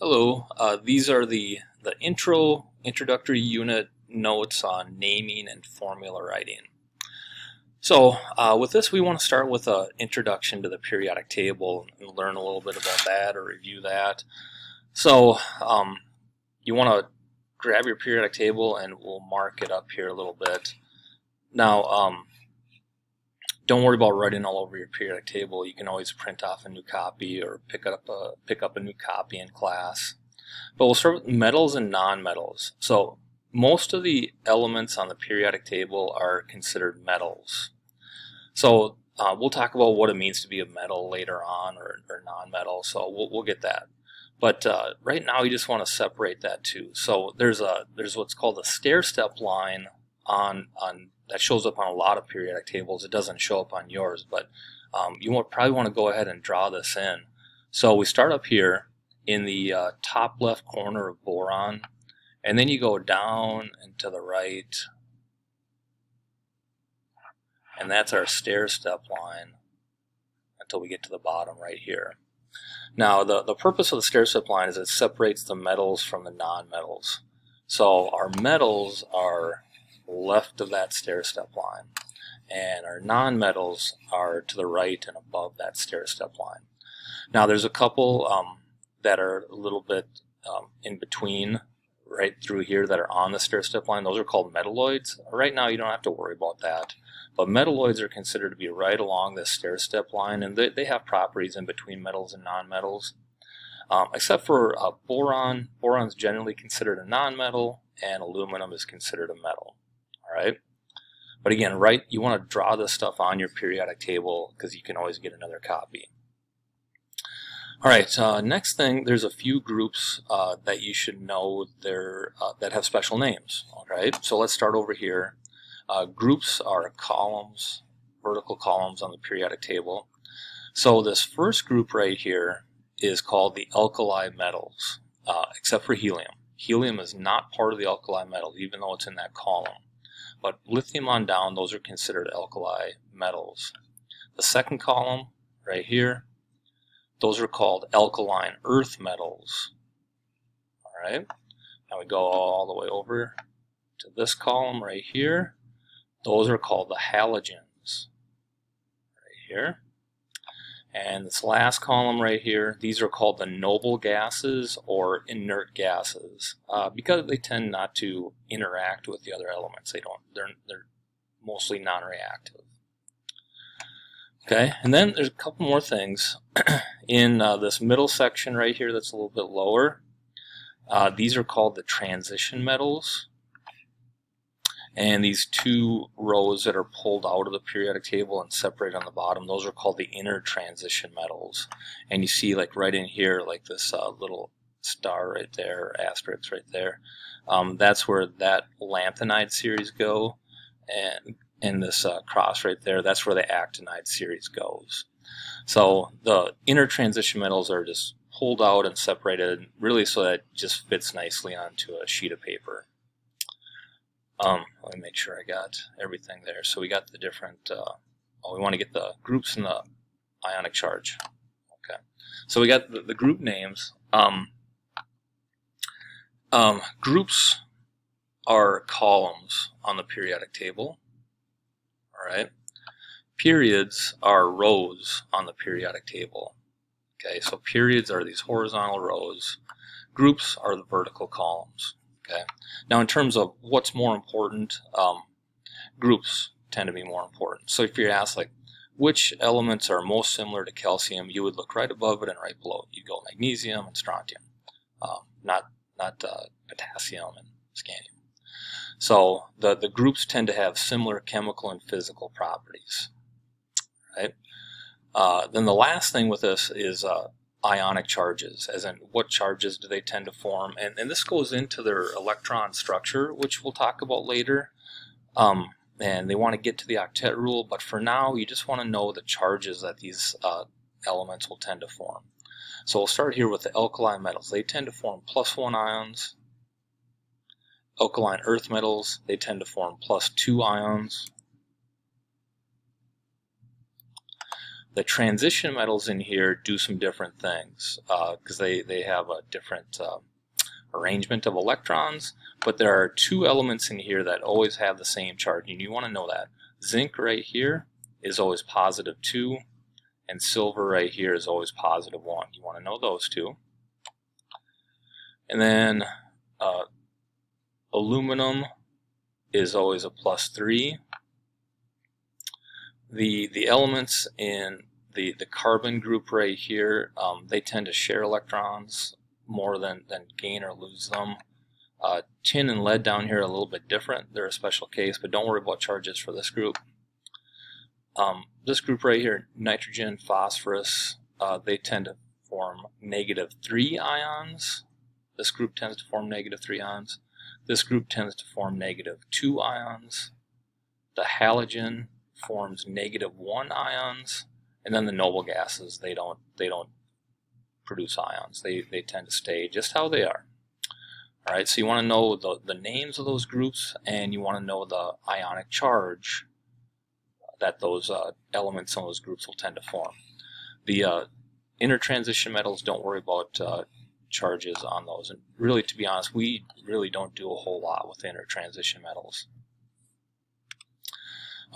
Hello, uh, these are the, the intro introductory unit notes on naming and formula writing. So uh, with this we want to start with an introduction to the periodic table and learn a little bit about that or review that. So um, you want to grab your periodic table and we'll mark it up here a little bit. Now um, don't worry about writing all over your periodic table. You can always print off a new copy or pick up a pick up a new copy in class. But we'll start with metals and nonmetals. So most of the elements on the periodic table are considered metals. So uh, we'll talk about what it means to be a metal later on or, or non-metal. So we'll, we'll get that. But uh, right now, you just want to separate that too. So there's a there's what's called a stair step line on on that shows up on a lot of periodic tables. It doesn't show up on yours, but um, you want, probably want to go ahead and draw this in. So we start up here in the uh, top left corner of boron, and then you go down and to the right, and that's our stair step line until we get to the bottom right here. Now, the, the purpose of the stair step line is it separates the metals from the non-metals. So our metals are left of that stair step line. And our non-metals are to the right and above that stair step line. Now there's a couple um, that are a little bit um, in between right through here that are on the stair step line. Those are called metalloids. Right now you don't have to worry about that. But metalloids are considered to be right along the stair step line and they, they have properties in between metals and non-metals. Um, except for uh, boron, boron is generally considered a non-metal and aluminum is considered a metal right? But again, right, you want to draw this stuff on your periodic table because you can always get another copy. All right, uh, next thing, there's a few groups uh, that you should know there uh, that have special names. All right, so let's start over here. Uh, groups are columns, vertical columns on the periodic table. So this first group right here is called the alkali metals, uh, except for helium. Helium is not part of the alkali metals, even though it's in that column. But lithium on down, those are considered alkali metals. The second column, right here, those are called alkaline earth metals. All right. Now we go all the way over to this column right here. Those are called the halogens. Right here. And this last column right here, these are called the noble gases or inert gases uh, because they tend not to interact with the other elements. They don't. They're they're mostly non-reactive. Okay, and then there's a couple more things in uh, this middle section right here that's a little bit lower. Uh, these are called the transition metals. And these two rows that are pulled out of the periodic table and separated on the bottom, those are called the inner transition metals. And you see like right in here, like this uh, little star right there, asterisk right there. Um, that's where that lanthanide series go. And in this uh, cross right there, that's where the actinide series goes. So the inner transition metals are just pulled out and separated really so that it just fits nicely onto a sheet of paper. Um, let me make sure I got everything there. So we got the different, uh, oh, we want to get the groups and the ionic charge. Okay. So we got the, the group names. Um, um, groups are columns on the periodic table. All right. Periods are rows on the periodic table. Okay, so periods are these horizontal rows. Groups are the vertical columns. Okay. Now, in terms of what's more important, um, groups tend to be more important. So if you're asked, like, which elements are most similar to calcium, you would look right above it and right below it. You'd go magnesium and strontium, um, not not uh, potassium and scandium. So the the groups tend to have similar chemical and physical properties, right? Uh, then the last thing with this is uh, ionic charges, as in what charges do they tend to form. And, and this goes into their electron structure, which we'll talk about later. Um, and they want to get to the octet rule, but for now, you just want to know the charges that these uh, elements will tend to form. So we'll start here with the alkaline metals. They tend to form plus one ions. Alkaline earth metals, they tend to form plus two ions. The transition metals in here do some different things because uh, they, they have a different uh, arrangement of electrons, but there are two elements in here that always have the same charge, and you want to know that. Zinc right here is always positive 2, and silver right here is always positive 1. You want to know those two. And then uh, aluminum is always a plus 3. The, the elements in the, the carbon group right here, um, they tend to share electrons more than, than gain or lose them. Uh, tin and lead down here are a little bit different. They're a special case, but don't worry about charges for this group. Um, this group right here, nitrogen, phosphorus, uh, they tend to form negative 3 ions. This group tends to form negative 3 ions. This group tends to form negative 2 ions. The halogen forms negative 1 ions. And then the noble gases, they don't, they don't produce ions. They, they tend to stay just how they are. All right, so you want to know the, the names of those groups and you want to know the ionic charge that those uh, elements in those groups will tend to form. The uh, inner transition metals, don't worry about uh, charges on those. And really, to be honest, we really don't do a whole lot with inner transition metals.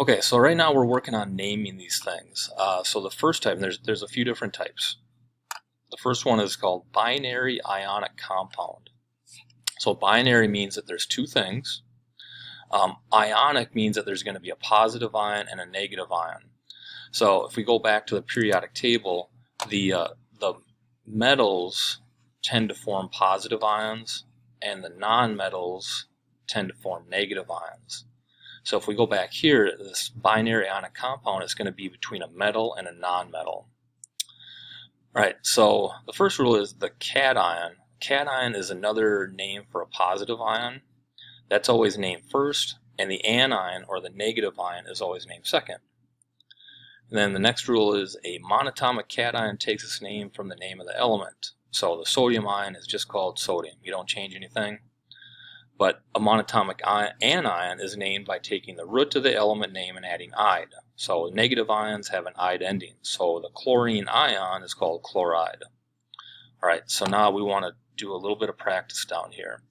Okay, so right now we're working on naming these things. Uh, so the first type, there's, there's a few different types. The first one is called binary ionic compound. So binary means that there's two things. Um, ionic means that there's going to be a positive ion and a negative ion. So if we go back to the periodic table, the, uh, the metals tend to form positive ions and the nonmetals tend to form negative ions. So if we go back here, this binary ionic compound is going to be between a metal and a nonmetal. Right, so the first rule is the cation. Cation is another name for a positive ion. That's always named first, and the anion, or the negative ion, is always named second. And then the next rule is a monatomic cation takes its name from the name of the element. So the sodium ion is just called sodium. You don't change anything. But a monatomic anion is named by taking the root of the element name and adding "-ide". So negative ions have an "-ide" ending. So the chlorine ion is called chloride. All right, so now we want to do a little bit of practice down here.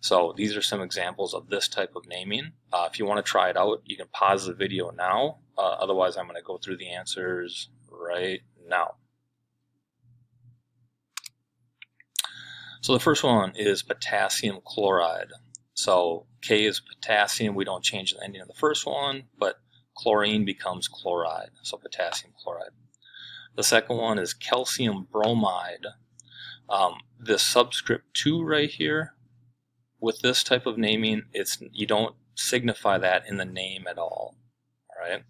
So these are some examples of this type of naming. Uh, if you want to try it out, you can pause the video now. Uh, otherwise, I'm going to go through the answers right now. So the first one is potassium chloride. So K is potassium. We don't change the ending of the first one, but chlorine becomes chloride, so potassium chloride. The second one is calcium bromide. Um, this subscript 2 right here, with this type of naming, it's you don't signify that in the name at all. All right,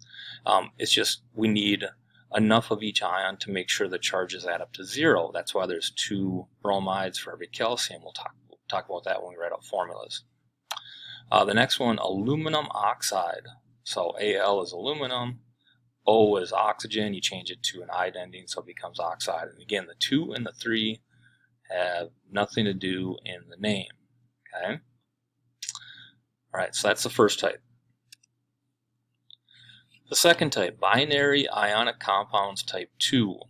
um, it's just we need enough of each ion to make sure the charges add up to zero. That's why there's two bromides for every calcium. We'll talk, we'll talk about that when we write out formulas. Uh, the next one, aluminum oxide. So Al is aluminum, O is oxygen. You change it to an ide ending, so it becomes oxide. And again, the 2 and the 3 have nothing to do in the name. Okay? All right, so that's the first type. The second type, binary ionic compounds type 2. All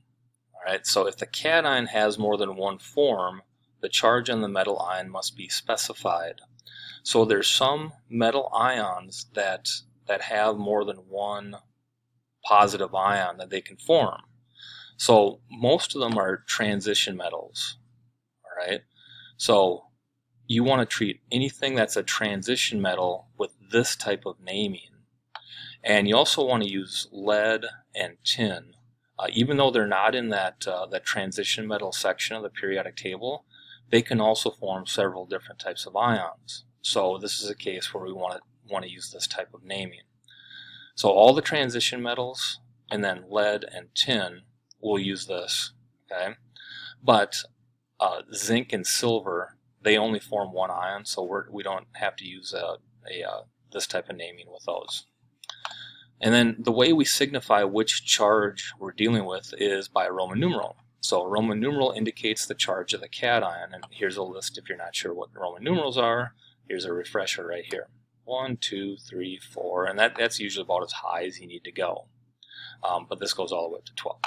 right, so if the cation has more than one form, the charge on the metal ion must be specified. So there's some metal ions that that have more than one positive ion that they can form. So most of them are transition metals. All right. So you want to treat anything that's a transition metal with this type of naming. And you also want to use lead and tin. Uh, even though they're not in that, uh, that transition metal section of the periodic table, they can also form several different types of ions. So this is a case where we want to, want to use this type of naming. So all the transition metals and then lead and tin will use this. Okay, But uh, zinc and silver, they only form one ion, so we're, we don't have to use a, a uh, this type of naming with those. And then the way we signify which charge we're dealing with is by a Roman numeral. So a Roman numeral indicates the charge of the cation, and here's a list if you're not sure what Roman numerals are. Here's a refresher right here. One, two, three, four, and that, that's usually about as high as you need to go. um, but this goes all the way up to 12.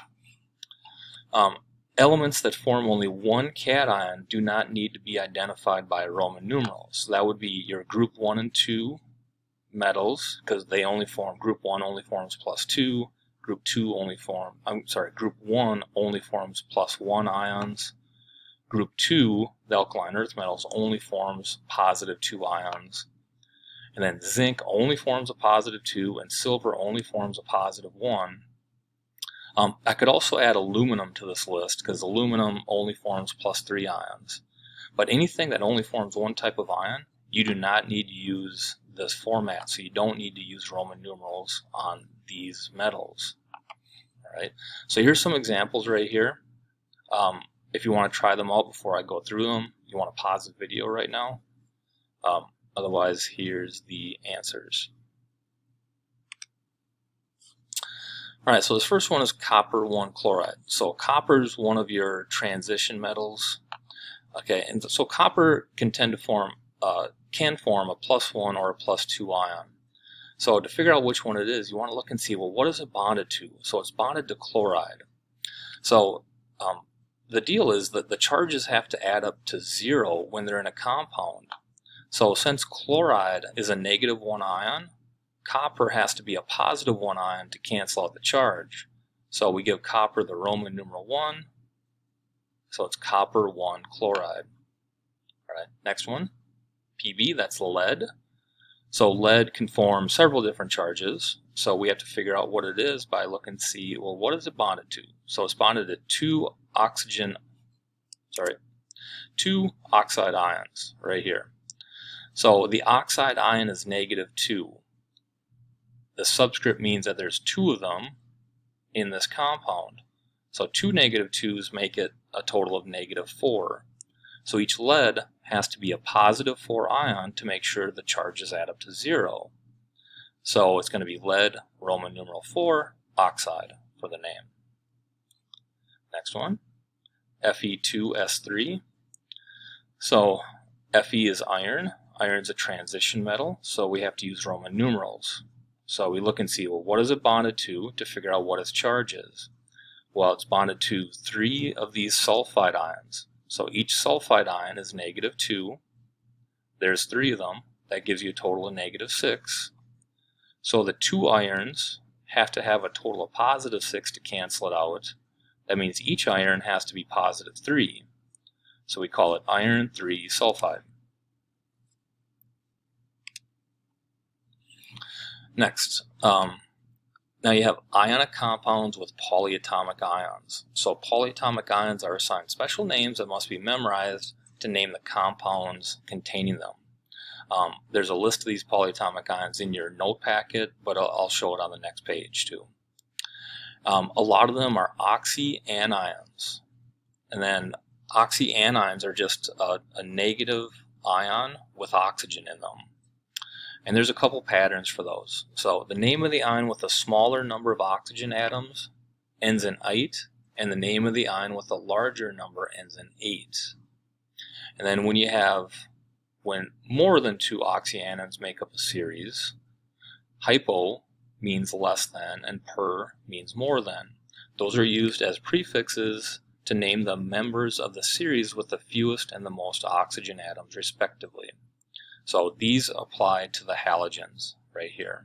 Um, elements that form only one cation do not need to be identified by a Roman numerals. So that would be your group 1 and 2 metals, because they only form, group 1 only forms plus 2, group 2 only form, I'm sorry, group 1 only forms plus 1 ions, group 2, the alkaline earth metals, only forms positive 2 ions, and then zinc only forms a positive 2, and silver only forms a positive 1. Um, I could also add aluminum to this list because aluminum only forms plus 3 ions. But anything that only forms one type of ion, you do not need to use this format, so you don't need to use Roman numerals on these metals. Right. So here's some examples right here. Um, if you want to try them out before I go through them, you want to pause the video right now. Um, otherwise, here's the answers. All right, so this first one is copper 1 chloride. So copper is one of your transition metals. Okay, and so copper can tend to form uh, can form a plus one or a plus two ion. So to figure out which one it is, you want to look and see, well, what is it bonded to? So it's bonded to chloride. So um, the deal is that the charges have to add up to zero when they're in a compound. So since chloride is a negative one ion, copper has to be a positive one ion to cancel out the charge. So we give copper the Roman numeral one, so it's copper one chloride. All right, next one. Pb, that's lead. So lead can form several different charges. So we have to figure out what it is by looking see, well, what is it bonded to? So it's bonded to two oxygen, sorry, two oxide ions right here. So the oxide ion is negative 2. The subscript means that there's two of them in this compound. So two negative 2's make it a total of negative 4. So each lead has to be a positive 4 ion to make sure the charges add up to 0. So it's going to be lead, Roman numeral 4, oxide for the name. Next one, Fe2S3. So Fe is iron. Iron is a transition metal, so we have to use Roman numerals. So we look and see, well, what is it bonded to to figure out what its charge is? Well, it's bonded to three of these sulfide ions. So each sulfide ion is negative 2. There's three of them. That gives you a total of negative 6. So the two irons have to have a total of positive 6 to cancel it out. That means each iron has to be positive 3. So we call it iron 3 sulfide. Next, um, now you have ionic compounds with polyatomic ions. So polyatomic ions are assigned special names that must be memorized to name the compounds containing them. Um, there's a list of these polyatomic ions in your note packet, but I'll, I'll show it on the next page too. Um, a lot of them are oxyanions. And then oxyanions are just a, a negative ion with oxygen in them. And there's a couple patterns for those. So the name of the ion with a smaller number of oxygen atoms ends in ite, and the name of the ion with a larger number ends in ate. And then when you have, when more than two oxyanions make up a series, hypo means less than and per means more than. Those are used as prefixes to name the members of the series with the fewest and the most oxygen atoms respectively. So these apply to the halogens right here.